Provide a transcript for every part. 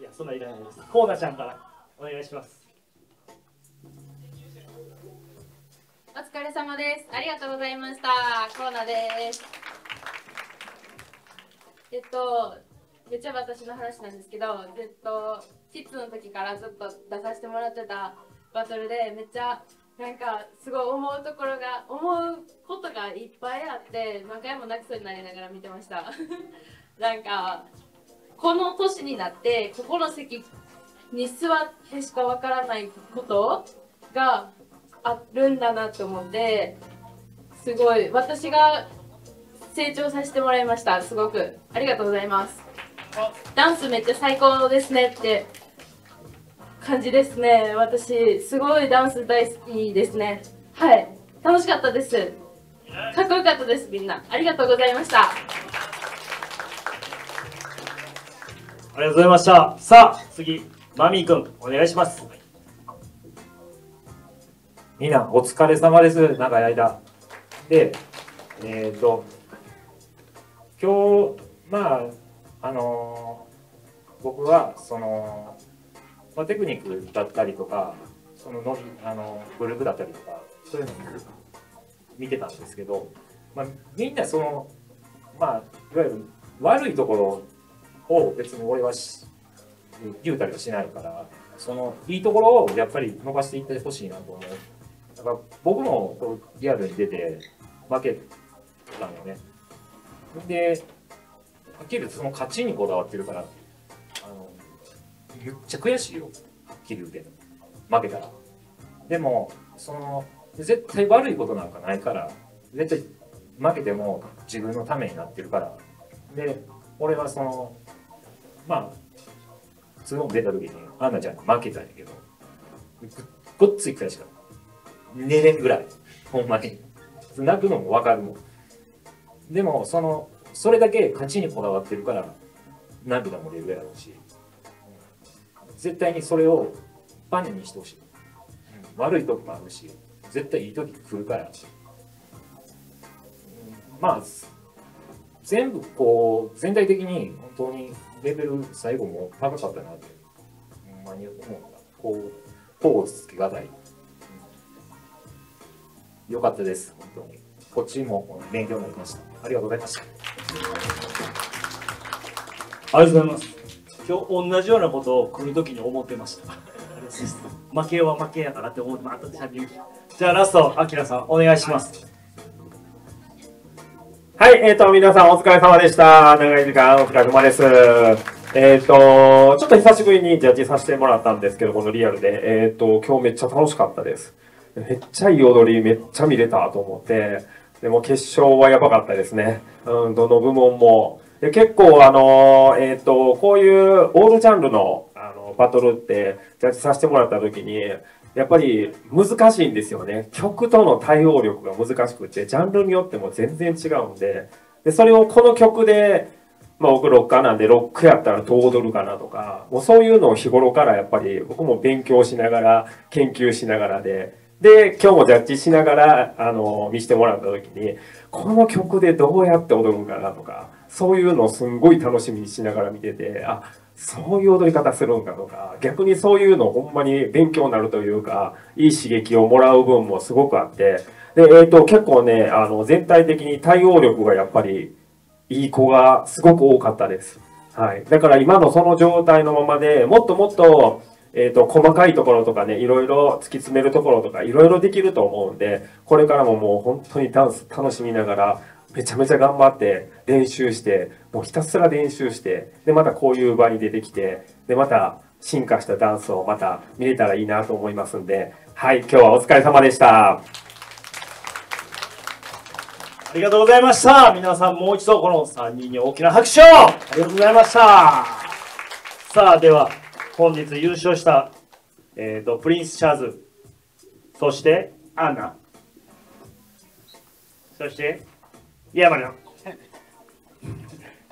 いや、そんないらないです。コーナちゃんからお願いします。お疲れ様です。ありがとうございました。コーナです。えっと、めっちゃ私の話なんですけど、ずっと、キッズの時からずっと出させてもらってたバトルで、めっちゃ、なんか、すごい思うところが、思うことがいっぱいあって、何回も泣きそうになりながら見てました。なんか、この年になって、ここの席に座ってしかわからないことがあるんだなと思ってすごい私が成長させてもらいました。すごく。ありがとうございます。ダンスめっちゃ最高ですねって感じですね。私すごいダンス大好きですね。はい。楽しかったです。かっこよかったですみんな。ありがとうございました。りがとうございましたさあ次マミーくんお願いしますみんなお疲れ様です。長い間。で、えっ、ー、と、今日、まあ、あのー、僕は、その、まあ、テクニックだったりとか、そののあのグループだったりとか、そういうのを見てたんですけど、まあ、みんなその、まあ、いわゆる悪いところを別に俺は言うたりはしないから、そのいいところをやっぱり伸ばしていってほしいなと思うだから僕もこうリアルに出て負けたのね。で、はっきりその勝ちにこだわってるから、あの、めっちゃ悔しいよ。はっきり言うて。負けたら。でも、その、絶対悪いことなんかないから、絶対負けても自分のためになってるから。で、俺はその、まあ、普通の出た時に、アンナちゃんに負けたんやけど、ごっつい悔しかった。2年ぐらい。ほんまに。泣くのもわかるもん。でも、その、それだけ勝ちにこだわってるから、涙も出るやろうし、絶対にそれをバネにしてほしい。悪い時もあるし、絶対いい時来るから。まあ、全部こう、全体的に本当にレベル最後も高かったなって、ほんまに思うこう、ポーズつけがたい。良かったです。本当に。こっちも勉強になりました。ありがとうございました。ありがとうございます。今日同じようなことを来るときに思ってました。負けは負けやからって思ってまたじゃあラスト、アキラさんお願いします。はい、えっ、ー、と、皆さんお疲れ様でした。長い時間お疲れ様です。えっ、ー、と、ちょっと久しぶりにジャッジさせてもらったんですけど、このリアルで。えっ、ー、と、今日めっちゃ楽しかったです。めっちゃいい踊りめっちゃ見れたと思って、でも決勝はやばかったですね。うん、どの部門も。で結構あの、えっ、と、こういうオールジャンルのあのバトルってジャッジさせてもらった時に、やっぱり難しいんですよね。曲との対応力が難しくて、ジャンルによっても全然違うんで、で、それをこの曲で、まあ僕ロッカーなんでロックやったらどう踊るかなとか、もうそういうのを日頃からやっぱり僕も勉強しながら、研究しながらで、で、今日もジャッジしながら、あの、見せてもらった時に、この曲でどうやって踊るかなとか、そういうのをすんごい楽しみにしながら見てて、あ、そういう踊り方するんかとか、逆にそういうのほんまに勉強になるというか、いい刺激をもらう分もすごくあって、で、えっ、ー、と、結構ね、あの、全体的に対応力がやっぱりいい子がすごく多かったです。はい。だから今のその状態のままでもっともっとえっ、ー、と、細かいところとかね、いろいろ突き詰めるところとか、いろいろできると思うんで、これからももう本当にダンス楽しみながら、めちゃめちゃ頑張って練習して、もうひたすら練習して、で、またこういう場に出てきて、で、また進化したダンスをまた見れたらいいなと思いますんで、はい、今日はお疲れ様でした。ありがとうございました。皆さんもう一度この3人に大きな拍手をありがとうございました。さあ、では、本日優勝した、えーと、プリンス・チャーズそしてアンナそして山野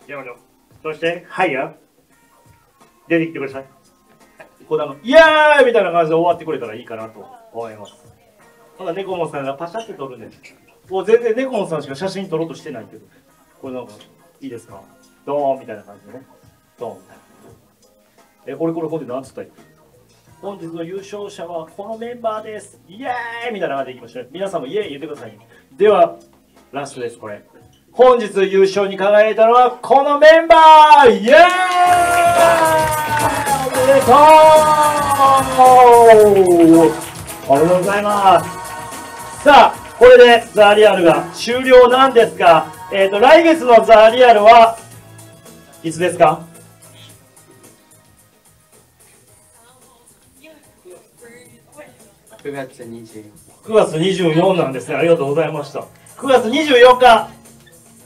山野そしてハイヤ出てきてください。こうのイエーイみたいな感じで終わってくれたらいいかなと。思います。ただ猫モさんがパシャって撮るんです。もう全然猫モさんしか写真撮ろうとしてないけど。これなんかいいですか？ドーンみたいな感じでね。ドーン。えこれこれこれなんつったらいい本日の優勝者はこのメンバーです。イエーイみたいな感じでいきましょう。皆さんもイエーイ言ってください。ねではラストですこれ。本日優勝に輝いたのはこのメンバー！イエーイ！おめでとう！おめでとうございます。さあこれでザ・リアルが終了なんですが、えーと、来月のザ・リアルはいつですか？9月20 9月24なんですね。ありがとうございました。9月24日、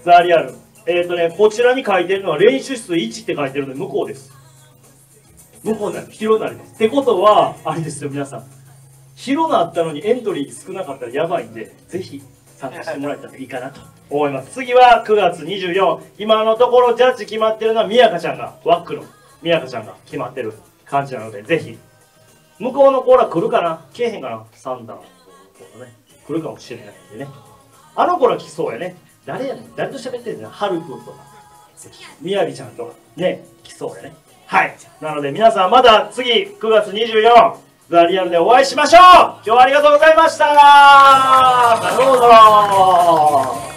ザリアル。えっ、ー、とね、こちらに書いてるのは練習室1って書いてるので、向こうです。向こうになる。広なりです。ってことは、あれですよ、皆さん。広なったのにエントリー少なかったらやばいんで、ぜひ参加してもらえたらいいかなと思います。次は9月24。今のところジャッジ決まってるのは、みやかちゃんが、ワックのみやかちゃんが決まってる感じなので、ぜひ向こうのコーラ来るかな？来えへんかな？サンダーね。来るかもしれないんでね。あの子ら来そうやね。誰やねん誰と喋ってんのはるくんとか。みやびちゃんとか。ね。来そうやね。はい。なので皆さんまた次9月24ザ・リアルでお会いしましょう今日はありがとうございましたどうぞ